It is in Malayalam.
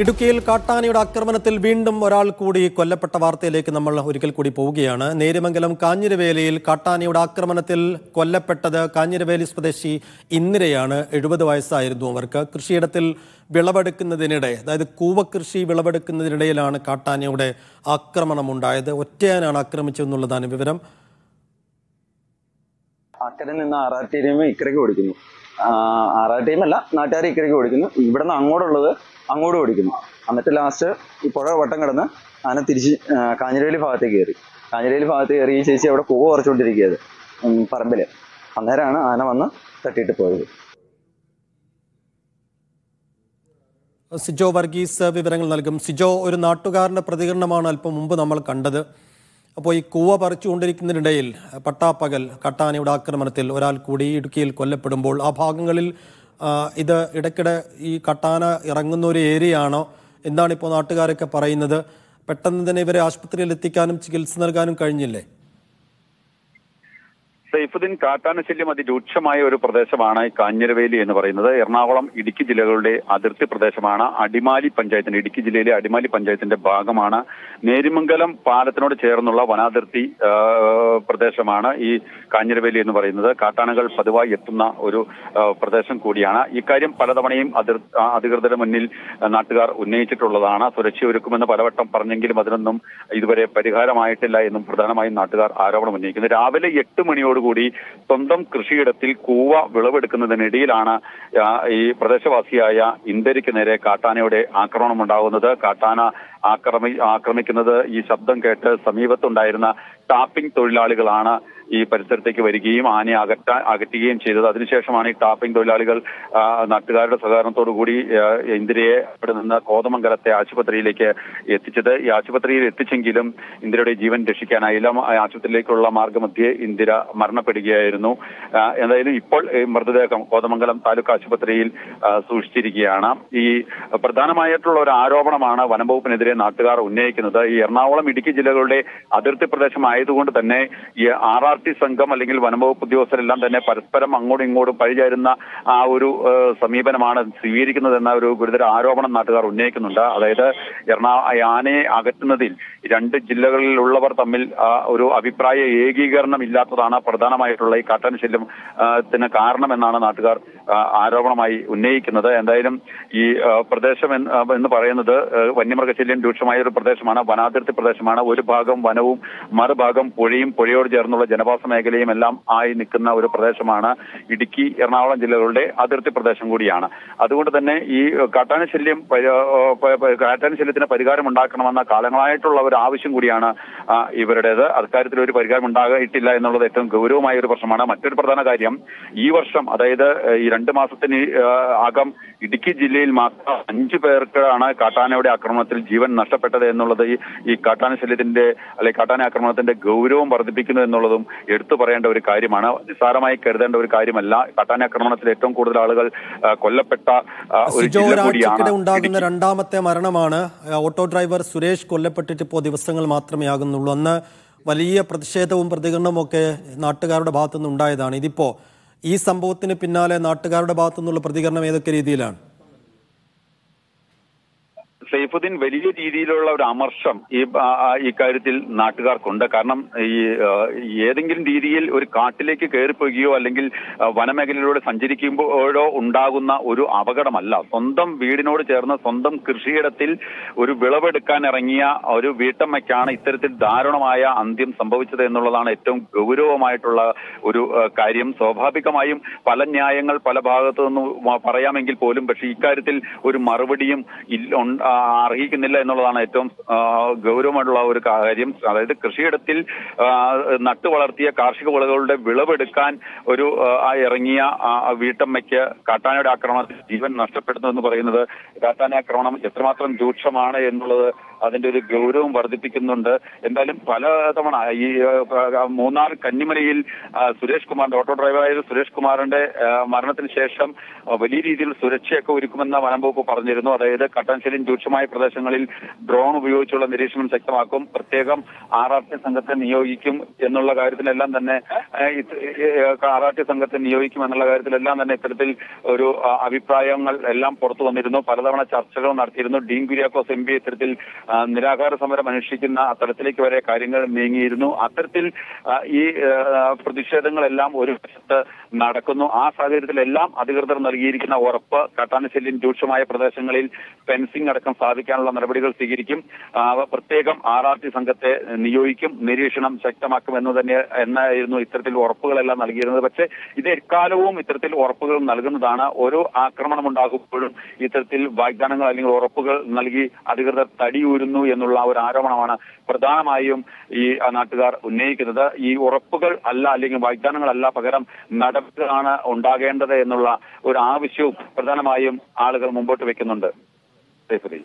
ഇടുക്കിയിൽ കാട്ടാനയുടെ ആക്രമണത്തിൽ വീണ്ടും ഒരാൾ കൂടി കൊല്ലപ്പെട്ട വാർത്തയിലേക്ക് നമ്മൾ ഒരിക്കൽ കൂടി പോവുകയാണ്. നേര്യമംഗലം കാഞ്ഞിരവേലിയിൽ കാട്ടാനയുടെ ആക്രമണത്തിൽ കൊല്ലപ്പെട്ടത് കാഞ്ഞിരവേലി സ്വദേശി ഇന്ദിരയാണ്. എഴുപത് വയസ്സായിരുന്നു അവർക്ക്. കൃഷിയിടത്തിൽ വിളവെടുക്കുന്നതിനിടെ അതായത് കൂവകൃഷി വിളവെടുക്കുന്നതിനിടയിലാണ് കാട്ടാനയുടെ ആക്രമണം ഉണ്ടായത്. ഒറ്റയാനാണ് ആക്രമിച്ചതെന്നുള്ളതാണ് വിവരം. അക്കരെ നിന്ന് ടീം ഇക്കരയ്ക്ക് ഓടിക്കുന്നു. ആർ ആർ ടീം അല്ല നാട്ടുകാർ ഇക്കരയ്ക്ക് ഓടിക്കുന്നു. ഇവിടെ നിന്ന് അങ്ങോട്ടുള്ളത് അങ്ങോട്ട് ഓടിക്കുന്നു. എന്നിട്ട് ലാസ്റ്റ് ഈ പുഴ വട്ടം കിടന്ന് ആന തിരിച്ച് കാഞ്ഞിരവേലി ഭാഗത്തേക്ക് കയറി. കാഞ്ഞിരവേലി ഭാഗത്ത് കയറി ഈ ചേച്ചി അവിടെ പൂവ് കുറച്ചുകൊണ്ടിരിക്കുകയത് പറമ്പിൽ. അന്നേരമാണ് ആന വന്ന് തട്ടിയിട്ട് പോയത്. സിജോ വർഗീസ് വിവരങ്ങൾ നൽകും. സിജോ ഒരു നാട്ടുകാരന്റെ പ്രതികരണമാണ് അല്പം മുമ്പ് നമ്മൾ കണ്ടത്. അപ്പോൾ ഈ കൂവ പറിച്ചുകൊണ്ടിരിക്കുന്നതിനിടയിൽ പട്ടാപ്പകൽ കട്ടാനയുടെ ആക്രമണത്തിൽ ഒരാൾ കൂടി ഇടുക്കിയിൽ കൊല്ലപ്പെടുമ്പോൾ ആ ഭാഗങ്ങളിൽ ഇത് ഇടയ്ക്കിടെ ഈ കട്ടാന ഇറങ്ങുന്ന ഒരു ഏരിയ ആണോ എന്താണ് ഇപ്പോൾ നാട്ടുകാരൊക്കെ പറയുന്നത്? പെട്ടെന്ന് തന്നെ ഇവരെ ആശുപത്രിയിൽ എത്തിക്കാനും ചികിത്സ നൽകാനും കഴിഞ്ഞില്ലേ? സൈഫുദ്ദീൻ കാട്ടാന ശല്യം അതിരൂക്ഷമായ ഒരു പ്രദേശമാണ് കാഞ്ഞിരവേലി എന്ന് പറയുന്നത്. എറണാകുളം ഇടുക്കി ജില്ലകളുടെ അതിർത്തി പ്രദേശമാണ്. അടിമാലി പഞ്ചായത്തിന്റെ ഇടുക്കി ജില്ലയിലെ അടിമാലി പഞ്ചായത്തിന്റെ ഭാഗമാണ്. നേരിമംഗലം പാലത്തിനോട് ചേർന്നുള്ള വനാതിർത്തി പ്രദേശമാണ് ഈ കാഞ്ഞിരവേലി എന്ന് പറയുന്നത്. കാട്ടാനകൾ പതിവായി എത്തുന്ന ഒരു പ്രദേശം കൂടിയാണ്. ഇക്കാര്യം പലതവണയും അധികൃതരുടെ മുന്നിൽ നാട്ടുകാർ ഉന്നയിച്ചിട്ടുള്ളതാണ്. സുരക്ഷയൊരുക്കുമെന്ന് പലവട്ടം പറഞ്ഞെങ്കിലും അതിനൊന്നും ഇതുവരെ പരിഹാരമായിട്ടില്ല എന്നും പ്രധാനമായും നാട്ടുകാർ ആരോപണം ഉന്നയിക്കുന്നു. രാവിലെ എട്ട് മണിയോടുകൂടി സ്വന്തം കൃഷിയിടത്തിൽ കൂവ വിളവെടുക്കുന്നതിനിടയിലാണ് ഈ പ്രദേശവാസിയായ ഇന്ദരിക്ക് നേരെ കാട്ടാനയുടെ ആക്രമണം ഉണ്ടാകുന്നത് കാട്ടാന ആക്രമി ആക്രമിക്കുന്നത് ഈ ശബ്ദം കേട്ട് സമീപത്തുണ്ടായിരുന്ന ടാപ്പിംഗ് തൊഴിലാളികളാണ്. ഈ പരിസരത്തേക്ക് വരികയും ആനയെ അകറ്റാൻ അകറ്റുകയും ചെയ്തത്. അതിനുശേഷമാണ് ഈ ടാപ്പിംഗ് തൊഴിലാളികൾ നാട്ടുകാരുടെ സഹകരണത്തോടു കൂടി ഇന്ദിരയെ അവിടെ നിന്ന് കോതമംഗലത്തെ ആശുപത്രിയിലേക്ക് എത്തിച്ചത്. ഈ ആശുപത്രിയിൽ എത്തിച്ചെങ്കിലും ഇന്ദിരയുടെ ജീവൻ രക്ഷിക്കാനായില്ല. ആശുപത്രിയിലേക്കുള്ള മാർഗമധ്യേ ഇന്ദിര മരണപ്പെടുകയായിരുന്നു. എന്തായാലും ഇപ്പോൾ മൃതദേഹം കോതമംഗലം താലൂക്ക് ആശുപത്രിയിൽ സൂക്ഷിച്ചിരിക്കുകയാണ്. ഈ പ്രധാനമായിട്ടുള്ള ഒരു ആരോപണമാണ് വനംവകുപ്പിനെതിരെ നാട്ടുകാർ ഉന്നയിക്കുന്നത്. ഈ എറണാകുളം ഇടുക്കി ജില്ലകളുടെ അതിർത്തി പ്രദേശമായതുകൊണ്ട് തന്നെ ഈ ആർ ആർ ടി സംഘം അല്ലെങ്കിൽ വനംവകുപ്പ് ഉദ്യോഗസ്ഥരെല്ലാം തന്നെ പരസ്പരം അങ്ങോട്ടും ഇങ്ങോട്ടും പഴിചാരുന്ന ആ ഒരു സമീപനമാണ് സ്വീകരിക്കുന്നതെന്ന ഒരു ഗുരുതര ആരോപണം നാട്ടുകാർ ഉന്നയിക്കുന്നുണ്ട്. അതായത് എറണാ ആനയെ അകറ്റുന്നതിൽ രണ്ട് ജില്ലകളിലുള്ളവർ തമ്മിൽ ഒരു അഭിപ്രായ ഏകീകരണം ഇല്ലാത്തതാണ് പ്രധാനമായിട്ടുള്ള ഈ കാട്ടാന ശല്യം ആ, ത്തിന് കാരണമെന്നാണ് നാട്ടുകാർ ആരോപണമായി ഉന്നയിക്കുന്നത്. എന്തായാലും ഈ പ്രദേശം എന്ന് പറയുന്നത് വന്യമൃഗശല്യം രൂക്ഷമായ ഒരു പ്രദേശമാണ് വനാതിർത്തി പ്രദേശമാണ്. ഒരു ഭാഗം വനവും മറുഭാഗം പുഴയും പുഴയോട് ചേർന്നുള്ള ജനവാസ മേഖലയും എല്ലാം ആയി നിൽക്കുന്ന ഒരു പ്രദേശമാണ് ഇടുക്കി എറണാകുളം ജില്ലകളുടെ അതിർത്തി പ്രദേശം കൂടിയാണ്. അതുകൊണ്ട് തന്നെ ഈ കാട്ടാന ശല്യം കാട്ടാന ശല്യത്തിന് പരിഹാരം ഉണ്ടാക്കണമെന്ന കാലങ്ങളായിട്ടുള്ള ഒരു ആവശ്യം കൂടിയാണ് ഇവരുടേത്. അക്കാര്യത്തിൽ ഒരു പരിഹാരം ഉണ്ടാകിയിട്ടില്ല എന്നുള്ളത് ഏറ്റവും ഗൗരവമായ ഒരു പ്രശ്നമാണ്. മറ്റൊരു പ്രധാന കാര്യം ഈ വർഷം അതായത് ഈ രണ്ട് മാസത്തിന് ആകം ഇടുക്കി ജില്ലയിൽ മാത്രം അഞ്ചു പേർക്കാണ് കാട്ടാനയുടെ ആക്രമണത്തിൽ ജീവൻ നഷ്ടപ്പെട്ടത് എന്നുള്ളത് ഈ കാട്ടാന ശല്യത്തിന്റെ അല്ലെങ്കിൽ കാട്ടാന ആക്രമണത്തിന്റെ ഗൗരവം വർദ്ധിപ്പിക്കുന്നു എന്നുള്ളതും എടുത്തു പറയേണ്ട ഒരു കാര്യമാണ്. നിസ്സാരമായി കരുതേണ്ട ഒരു കാര്യമല്ല. കട്ടാനാക്രമണത്തിൽ ഏറ്റവും കൂടുതൽ ആളുകൾ കൊല്ലപ്പെട്ട ഒരു സിജോ ജില്ല കൂടിയാണ് ഉണ്ടാകുന്ന രണ്ടാമത്തെ മരണമാണ്. ഓട്ടോ ഡ്രൈവർ സുരേഷ് കൊല്ലപ്പെട്ടിട്ട് ഇപ്പോൾ ദിവസങ്ങൾ മാത്രമേ ആകുന്നുള്ളൂ. അന്ന് വലിയ പ്രതിഷേധവും പ്രതികരണവും ഒക്കെ നാട്ടുകാരുടെ ഭാഗത്തുനിന്ന് ഉണ്ടായതാണ് ഇതിപ്പോ ഈ സംഭവത്തിന് പിന്നാലെ നാട്ടുകാരുടെ ഭാഗത്തുനിന്നുള്ള പ്രതികരണം ഏതൊക്കെ രീതിയിലാണ്? സൈഫുദ്ദീൻ വലിയ രീതിയിലുള്ള ഒരു അമർഷം ഈ ആ, ആ, ഈ കാര്യത്തിൽ നാട്ടുകാർക്കുണ്ട്. കാരണം ഈ ഏതെങ്കിലും രീതിയിൽ ഒരു കാട്ടിലേക്ക് കയറിപ്പോകുകയോ അല്ലെങ്കിൽ വനമേഖലയിലൂടെ സഞ്ചരിക്കുമ്പോഴോ ഉണ്ടാകുന്ന ഒരു അപകടമല്ല. സ്വന്തം വീടിനോട് ചേർന്ന് സ്വന്തം കൃഷിയിടത്തിൽ ഒരു വിളവെടുക്കാൻ ഇറങ്ങിയ ഒരു വീട്ടമ്മയ്ക്കാണ് ഇത്തരത്തിൽ ദാരുണമായ അന്ത്യം സംഭവിച്ചത് എന്നുള്ളതാണ് ഏറ്റവും ഗൗരവമായിട്ടുള്ള ഒരു കാര്യം. സ്വാഭാവികമായും പല ന്യായങ്ങൾ പല ഭാഗത്തു നിന്നും പറയാമെങ്കിൽ പോലും പക്ഷേ ഇക്കാര്യത്തിൽ ഒരു മറുപടിയും അർഹിക്കുന്നില്ല എന്നുള്ളതാണ് ഏറ്റവും ഗൗരവമായിട്ടുള്ള ഒരു കാര്യം. അതായത് കൃഷിയിടത്തിൽ നട്ടു വളർത്തിയ കാർഷിക വിളകളുടെ വിളവെടുക്കാൻ ഒരു ഇറങ്ങിയ വീട്ടമ്മയ്ക്ക് കാട്ടാനയുടെ ആക്രമണത്തിൽ ജീവൻ നഷ്ടപ്പെടുന്നു എന്ന് പറയുന്നത് കാട്ടാന ആക്രമണം എത്രമാത്രം രൂക്ഷമാണ് എന്നുള്ളത് അതിന്റെ ഒരു ഗൗരവം വർദ്ധിപ്പിക്കുന്നുണ്ട്. എന്തായാലും പല തവണ ഈ മൂന്നാർ കന്നിമലയിൽ സുരേഷ് കുമാറിന്റെ ഓട്ടോ ഡ്രൈവറായ സുരേഷ് കുമാറിന്റെ മരണത്തിന് ശേഷം വലിയ രീതിയിൽ സുരക്ഷയൊക്കെ ഒരുക്കുമെന്ന വനം വകുപ്പ് പറഞ്ഞിരുന്നു. അതായത് കട്ടാൻശേരിയും രൂക്ഷമായ രൂക്ഷമായ പ്രദേശങ്ങളിൽ ഡ്രോൺ ഉപയോഗിച്ചുള്ള നിരീക്ഷണം ശക്തമാക്കും. പ്രത്യേകം ആർ ആർ ടി സംഘത്തെ നിയോഗിക്കും എന്നുള്ള കാര്യത്തിലെല്ലാം തന്നെ ആർ ആർ ടി സംഘത്തെ നിയോഗിക്കും എന്നുള്ള കാര്യത്തിലെല്ലാം തന്നെ ഇത്തരത്തിൽ ഒരു അഭിപ്രായങ്ങൾ എല്ലാം പുറത്തു വന്നിരുന്നു. പലതവണ ചർച്ചകൾ നടത്തിയിരുന്നു. ഡീൻ കുര്യാക്കോസ് എം പി ഇത്തരത്തിൽ നിരാകാര സമരം അനുഷ്ഠിക്കുന്ന തലത്തിലേക്ക് വരെ കാര്യങ്ങൾ നീങ്ങിയിരുന്നു. അത്തരത്തിൽ ഈ പ്രതിഷേധങ്ങളെല്ലാം ഒരു വശത്ത് നടക്കുന്നു. ആ സാഹചര്യത്തിലെല്ലാം അധികൃതർ നൽകിയിരിക്കുന്ന ഉറപ്പ് കാട്ടാനശല്യം രൂക്ഷമായ പ്രദേശങ്ങളിൽ ഫെൻസിംഗ് അടക്കം സ്ഥാപിക്കാനുള്ള നടപടികൾ സ്വീകരിക്കും. പ്രത്യേകം ആർ ആർ ടി സംഘത്തെ നിയോഗിക്കും നിരീക്ഷണം ശക്തമാക്കും എന്ന് തന്നെ എന്നായിരുന്നു ഇത്തരത്തിൽ ഉറപ്പുകളെല്ലാം നൽകിയിരുന്നത്. പക്ഷേ ഇത് എക്കാലവും ഇത്തരത്തിൽ ഉറപ്പുകൾ നൽകുന്നതാണ്. ഓരോ ആക്രമണം ഉണ്ടാകുമ്പോഴും ഇത്തരത്തിൽ വാഗ്ദാനങ്ങൾ അല്ലെങ്കിൽ ഉറപ്പുകൾ നൽകി അധികൃതർ തടിയൂരുന്നു എന്നുള്ള ഒരു ആരോപണമാണ് പ്രധാനമായും ഈ നാട്ടുകാർ ഉന്നയിക്കുന്നത്. ഈ ഉറപ്പുകൾ അല്ല അല്ലെങ്കിൽ വാഗ്ദാനങ്ങളല്ല പകരം നടപടികളാണ് ഉണ്ടാകേണ്ടത് എന്നുള്ള ഒരു ആവശ്യവും പ്രധാനമായും ആളുകൾ മുമ്പോട്ട് വെക്കുന്നുണ്ട്. Tiffany.